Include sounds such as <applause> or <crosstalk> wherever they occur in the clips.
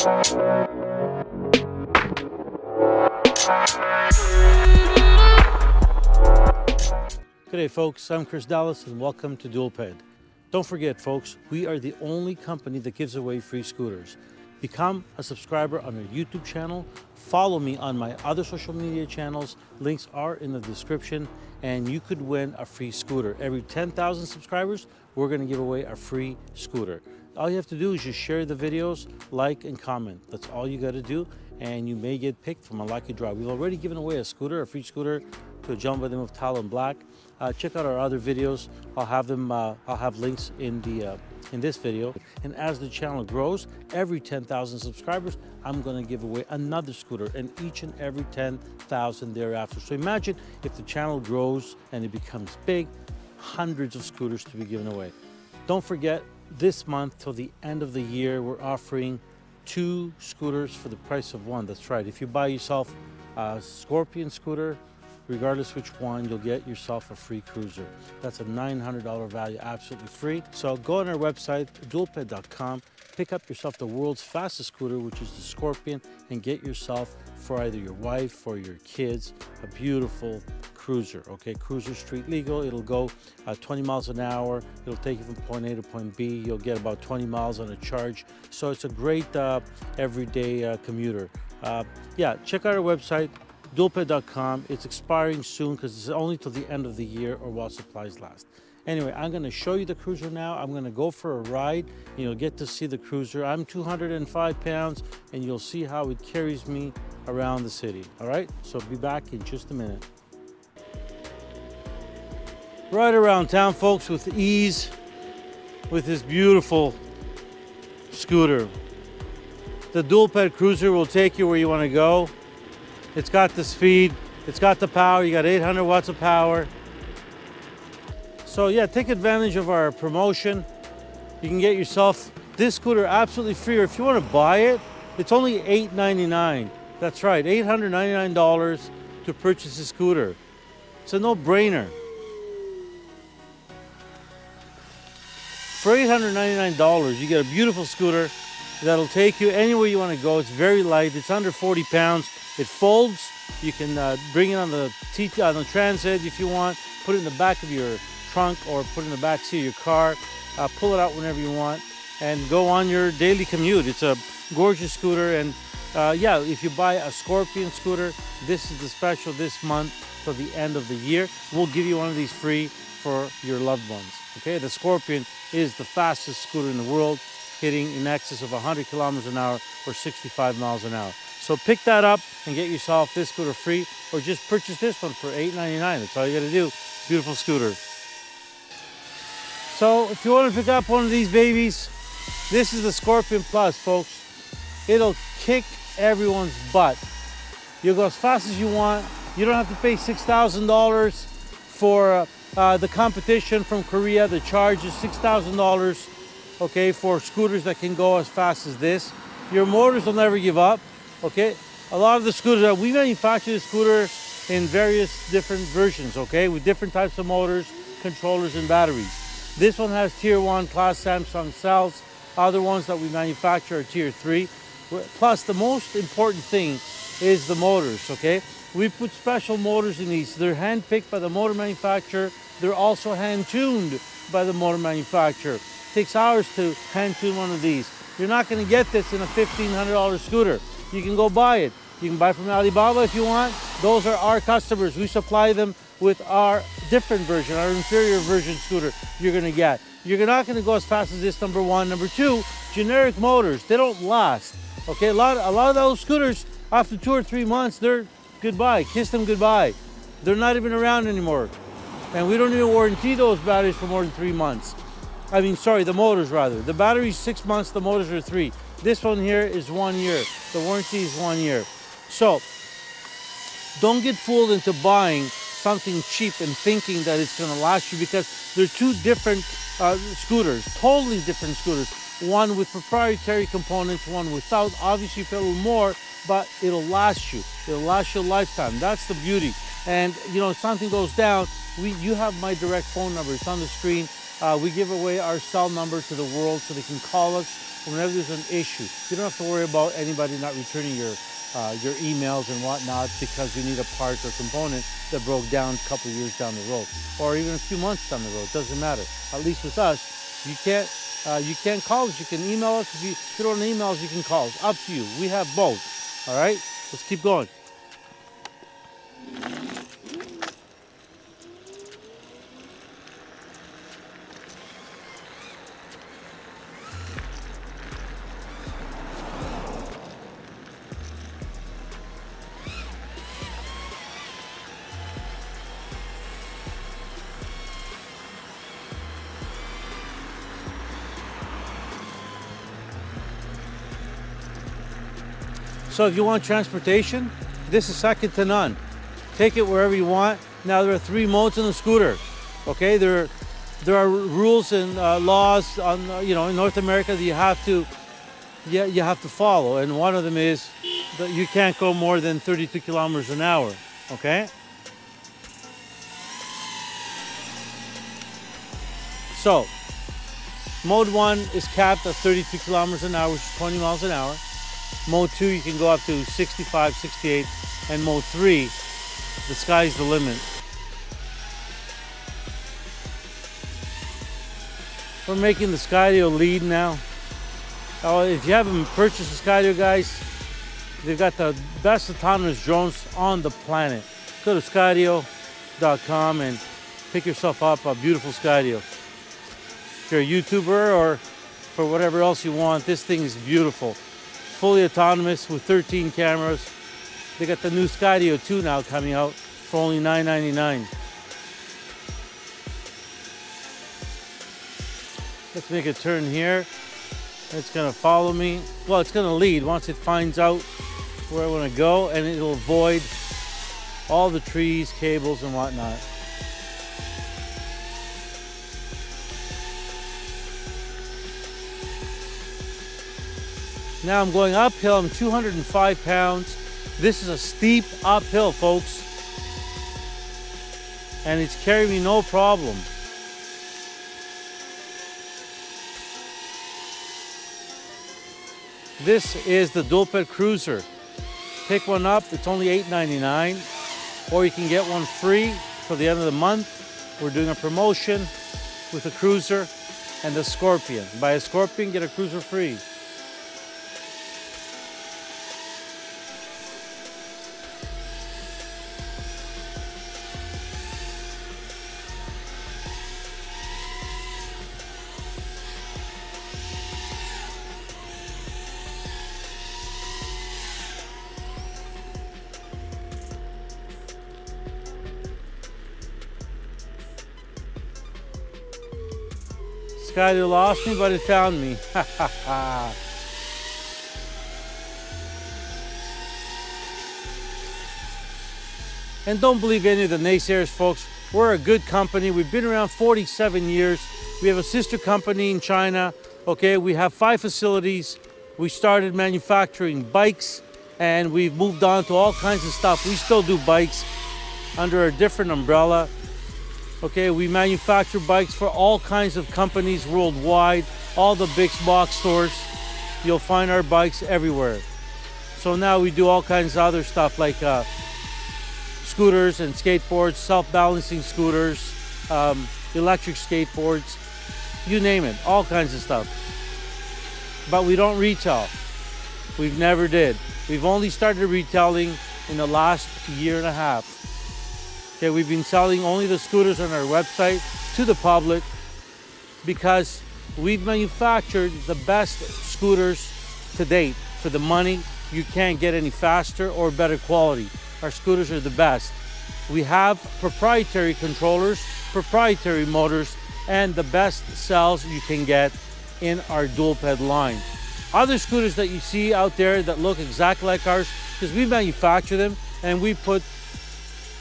Good day, folks. I'm Chris Dallas, and welcome to DualPed. Don't forget, folks, we are the only company that gives away free scooters. Become a subscriber on our YouTube channel. Follow me on my other social media channels. Links are in the description, and you could win a free scooter. Every 10,000 subscribers, we're going to give away a free scooter. All you have to do is just share the videos, like, and comment. That's all you got to do, and you may get picked from a lucky draw. We've already given away a scooter, a free scooter, to a gentleman by the name of Talon Black. Uh, check out our other videos. I'll have them. Uh, I'll have links in the uh, in this video. And as the channel grows, every 10,000 subscribers, I'm to give away another scooter, and each and every 10,000 thereafter. So imagine if the channel grows and it becomes big, hundreds of scooters to be given away. Don't forget, this month till the end of the year, we're offering two scooters for the price of one. That's right. If you buy yourself a Scorpion scooter, regardless which one, you'll get yourself a free cruiser. That's a $900 value, absolutely free. So go on our website, dualped.com, pick up yourself the world's fastest scooter, which is the Scorpion, and get yourself for either your wife or your kids a beautiful cruiser. Okay, cruiser street legal. It'll go uh, 20 miles an hour. It'll take you from point A to point B. You'll get about 20 miles on a charge. So it's a great uh, everyday uh, commuter. Uh, yeah, check out our website, dualped.com. It's expiring soon because it's only till the end of the year or while supplies last. Anyway, I'm going to show you the cruiser now. I'm going to go for a ride and you'll get to see the cruiser. I'm 205 pounds and you'll see how it carries me around the city. All right, so be back in just a minute. Right around town, folks, with ease, with this beautiful scooter. The DualPed Cruiser will take you where you want to go. It's got the speed, it's got the power, you got 800 watts of power. So yeah, take advantage of our promotion. You can get yourself this scooter absolutely free, or if you want to buy it, it's only 899. That's right, $899 to purchase a scooter. It's a no-brainer. For $899, you get a beautiful scooter that'll take you anywhere you want to go. It's very light. It's under 40 pounds. It folds. You can uh, bring it on the T on the transit if you want. Put it in the back of your trunk or put it in the back seat of your car. Uh, pull it out whenever you want and go on your daily commute. It's a gorgeous scooter and uh, yeah, if you buy a Scorpion scooter, this is the special this month till the end of the year. We'll give you one of these free for your loved ones. Okay, the Scorpion is the fastest scooter in the world, hitting in excess of 100 kilometers an hour or 65 miles an hour. So pick that up and get yourself this scooter free, or just purchase this one for $8.99. That's all you got to do. Beautiful scooter. So if you want to pick up one of these babies, this is the Scorpion Plus, folks. It'll kick everyone's butt. You'll go as fast as you want. You don't have to pay $6,000 for uh, the competition from Korea. The charge is $6,000, okay, for scooters that can go as fast as this. Your motors will never give up, okay? A lot of the scooters, uh, we manufacture the scooter in various different versions, okay, with different types of motors, controllers, and batteries. This one has tier one class Samsung cells. Other ones that we manufacture are tier three. Plus, the most important thing is the motors, okay? We put special motors in these. They're hand-picked by the motor manufacturer. They're also hand-tuned by the motor manufacturer. Takes hours to hand-tune one of these. You're not gonna get this in a $1,500 scooter. You can go buy it. You can buy from Alibaba if you want. Those are our customers. We supply them with our different version, our inferior version scooter you're gonna get. You're not gonna go as fast as this, number one. Number two, generic motors, they don't last. Okay, a lot, a lot of those scooters, after two or three months, they're goodbye, kiss them goodbye. They're not even around anymore. And we don't even warranty those batteries for more than three months. I mean, sorry, the motors rather. The battery's six months, the motors are three. This one here is one year. The warranty is one year. So, don't get fooled into buying something cheap and thinking that it's gonna last you because they're two different uh, scooters, totally different scooters. One with proprietary components, one without. Obviously, you pay a little more, but it'll last you. It'll last you a lifetime. That's the beauty. And you know, if something goes down, we you have my direct phone number. It's on the screen. Uh, we give away our cell number to the world so they can call us whenever there's an issue. You don't have to worry about anybody not returning your uh, your emails and whatnot because you need a part or component that broke down a couple years down the road, or even a few months down the road. Doesn't matter. At least with us, you can't uh, you can't call us. You can email us. If you, if you don't email you can call us. Up to you. We have both. All right. Let's keep going. So if you want transportation, this is second to none. Take it wherever you want. Now there are three modes in the scooter. Okay, there, there are rules and uh, laws on uh, you know in North America that you have to, yeah, you have to follow, and one of them is that you can't go more than 32 kilometers an hour. Okay. So, mode one is capped at 32 kilometers an hour, which is 20 miles an hour. Mode 2, you can go up to 65, 68. And Mode 3, the sky's the limit. We're making the Skydio lead now. Oh, if you haven't purchased the Skydio, guys, they've got the best autonomous drones on the planet. Go to skydio.com and pick yourself up a beautiful Skydio. If you're a YouTuber or for whatever else you want, this thing is beautiful fully autonomous with 13 cameras. They got the new Skydio 2 now coming out for only $9.99. Let's make a turn here. It's gonna follow me. Well, it's gonna lead once it finds out where I wanna go and it'll avoid all the trees, cables, and whatnot. Now I'm going uphill, I'm 205 pounds. This is a steep uphill, folks. And it's carrying me no problem. This is the Dual-Ped Cruiser. Pick one up, it's only $8.99. Or you can get one free for the end of the month. We're doing a promotion with the Cruiser and the Scorpion. Buy a Scorpion, get a Cruiser free. Skydio lost me, but it found me. <laughs> and don't believe any of the naysayers, folks. We're a good company. We've been around 47 years. We have a sister company in China. Okay, we have five facilities. We started manufacturing bikes and we've moved on to all kinds of stuff. We still do bikes under a different umbrella. Okay, we manufacture bikes for all kinds of companies worldwide, all the big box stores. You'll find our bikes everywhere. So now we do all kinds of other stuff like uh, scooters and skateboards, self-balancing scooters, um, electric skateboards, you name it, all kinds of stuff. But we don't retail. We've never did. We've only started retailing in the last year and a half. Okay, we've been selling only the scooters on our website to the public because we've manufactured the best scooters to date. For the money, you can't get any faster or better quality. Our scooters are the best. We have proprietary controllers, proprietary motors, and the best cells you can get in our Dual-Ped line. Other scooters that you see out there that look exactly like ours, because we manufacture them and we put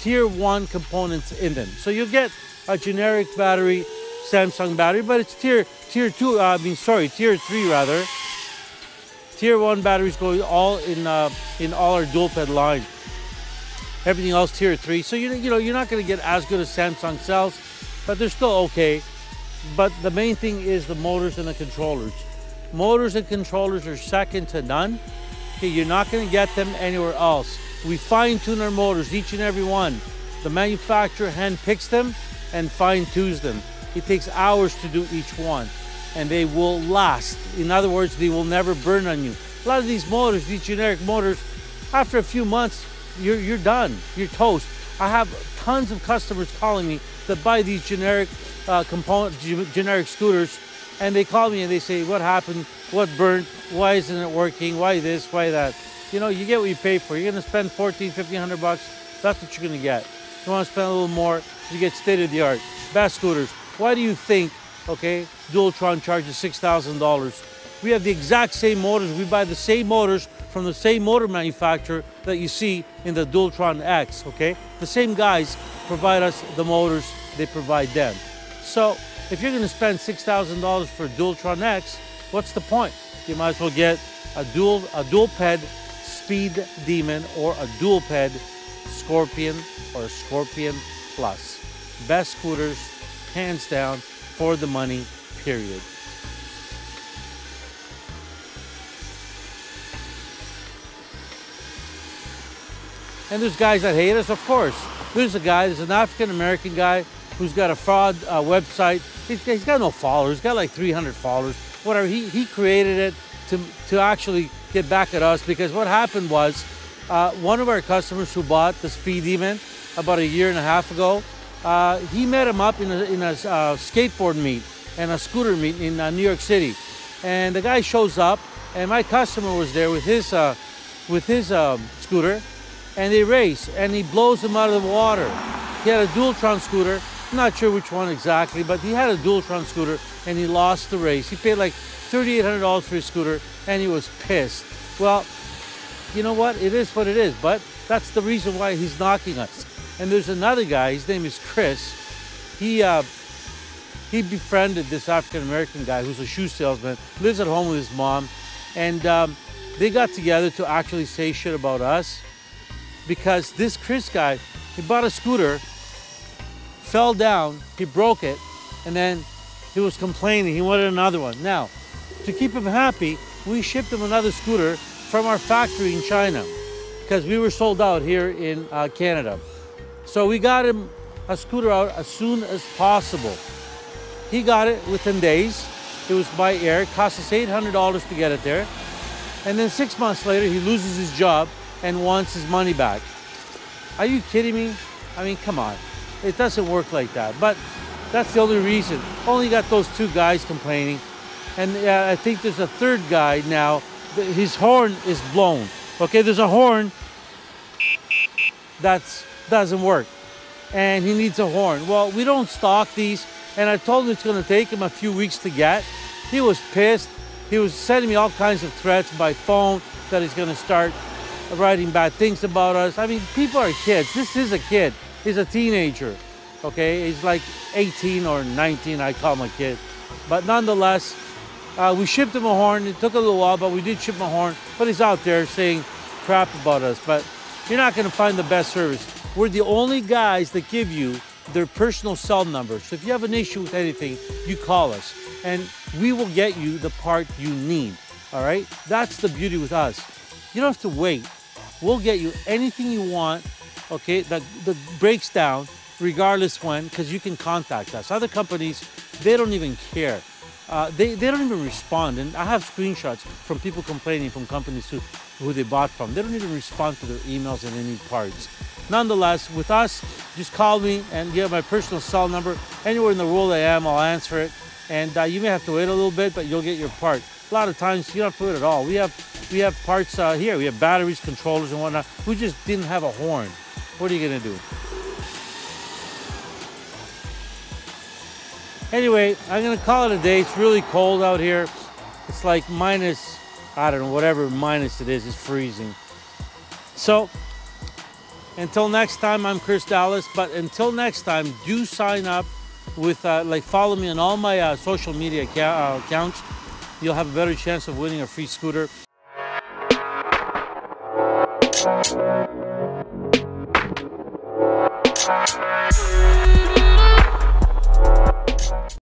tier one components in them. So you get a generic battery, Samsung battery, but it's tier tier two. Uh, I mean, sorry, tier three rather. Tier one batteries go all in uh, in all our Dual-Ped line. Everything else tier three. So you you know you're not going to get as good as Samsung cells, but they're still okay. but the main thing is the motors and the controllers. Motors and controllers are second to none. Okay, you're not gonna get them anywhere else. We fine tune our motors, each and every one. The manufacturer hand picks them and fine tunes them. It takes hours to do each one and they will last. In other words, they will never burn on you. A lot of these motors, these generic motors, after a few months, you're, you're done, you're toast. I have tons of customers calling me that buy these generic uh, component, generic scooters, and they call me and they say, what happened, what burnt, why isn't it working, why this, why that. You know, you get what you pay for. You're gonna spend 14, 1500 bucks, that's what you're gonna get. You wanna spend a little more, you get state of the art. Best scooters. Why do you think, okay, Dualtron charges $6,000? We have the exact same motors. We buy the same motors from the same motor manufacturer that you see in the Dualtron X, okay? The same guys provide us the motors, they provide them. So if you're gonna spend $6,000 for Dualtron X, what's the point? You might as well get a dual, a dual ped Speed Demon or a dual ped Scorpion or Scorpion Plus. Best scooters, hands down, for the money, period. And there's guys that hate us, of course. There's a guy, there's an African American guy who's got a fraud uh, website. He's, he's got no followers, he's got like 300 followers, whatever. He, he created it to, to actually get back at us because what happened was uh, one of our customers who bought the Speed Demon about a year and a half ago, uh, he met him up in a, in a uh, skateboard meet and a scooter meet in uh, New York City. And the guy shows up and my customer was there with his, uh, with his um, scooter and they race and he blows him out of the water. He had a Dualtron scooter, not sure which one exactly, but he had a Dualtron scooter and he lost the race. He paid like $3,800 for his scooter and he was pissed. Well, you know what? It is what it is, but that's the reason why he's knocking us. And there's another guy, his name is Chris. He, uh, he befriended this African American guy who's a shoe salesman, lives at home with his mom, and um, they got together to actually say shit about us because this Chris guy, he bought a scooter, fell down, he broke it, and then he was complaining. He wanted another one. Now, to keep him happy, we shipped him another scooter from our factory in China because we were sold out here in uh, Canada. So we got him a scooter out as soon as possible. He got it within days. It was by air. It cost us $800 to get it there. And then six months later, he loses his job and wants his money back. Are you kidding me? I mean, come on. It doesn't work like that. But that's the only reason. Only got those two guys complaining. And uh, I think there's a third guy now. His horn is blown. Okay, there's a horn that doesn't work. And he needs a horn. Well, we don't stock these. And I told him it's going to take him a few weeks to get. He was pissed. He was sending me all kinds of threats by phone that he's going to start writing bad things about us. I mean, people are kids. This is a kid. He's a teenager okay? He's like 18 or 19, I call him a kid. But nonetheless, uh, we shipped him a horn. It took a little while, but we did ship him a horn. But he's out there saying crap about us. But you're not going to find the best service. We're the only guys that give you their personal cell number. So if you have an issue with anything, you call us and we will get you the part you need. All right? That's the beauty with us. You don't have to wait. We'll get you anything you want, okay, that, that breaks down regardless when, because you can contact us. Other companies, they don't even care. Uh, they, they don't even respond. And I have screenshots from people complaining from companies who, who they bought from. They don't even respond to their emails and any parts. Nonetheless, with us, just call me and get my personal cell number. Anywhere in the world I am, I'll answer it. And uh, you may have to wait a little bit, but you'll get your part. A lot of times you don't have to wait at all. We have we have parts uh, here. We have batteries, controllers, and whatnot. We just didn't have a horn. What are you gonna do? Anyway, I'm gonna call it a day. It's really cold out here. It's like minus, I don't know, whatever minus it is, it's freezing. So, until next time, I'm Chris Dallas. But until next time, do sign up with, uh, like, follow me on all my uh, social media uh, accounts. You'll have a better chance of winning a free scooter.